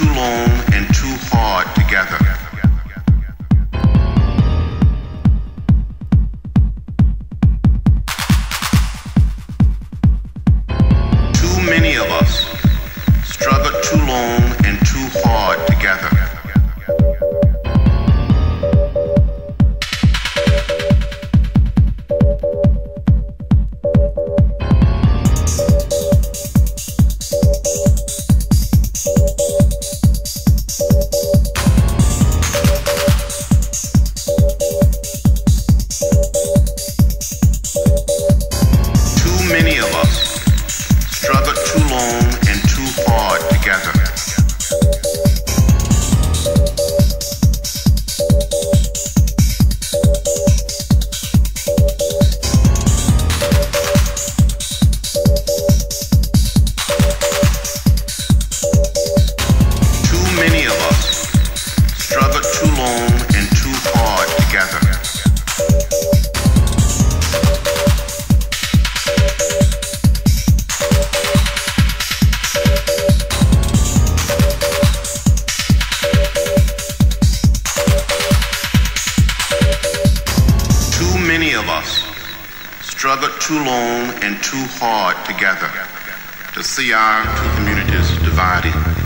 too long and too hard together. too long and too hard together to see our two communities divided.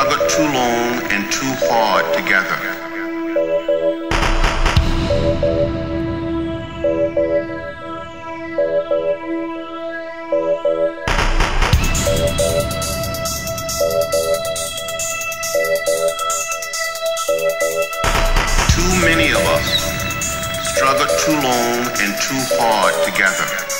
struggled too long and too hard together. Too many of us struggled too long and too hard together.